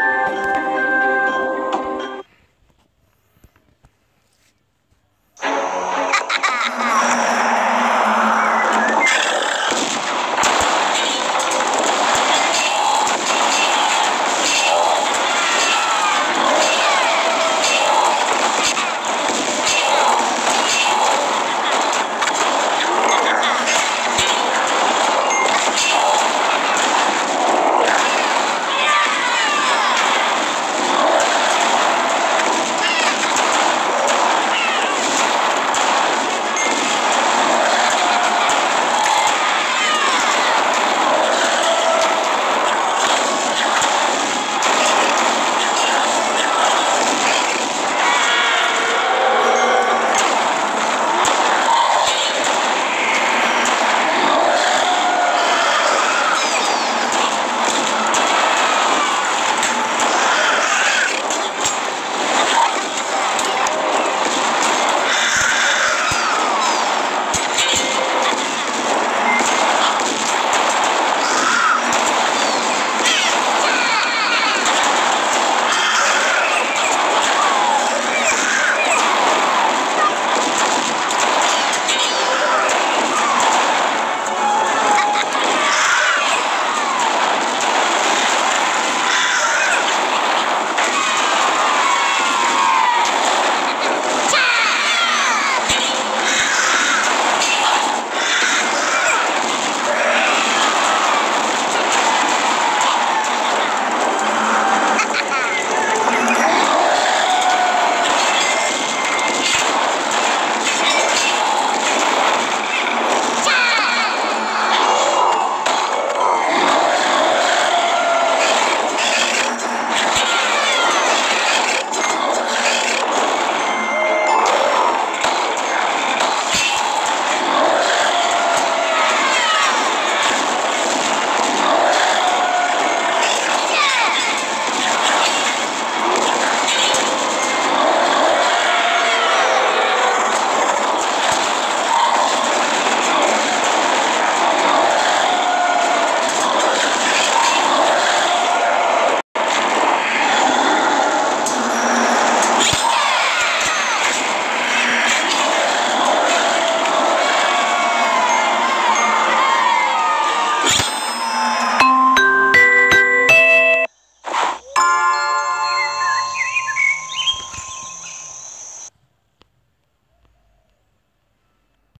Bye.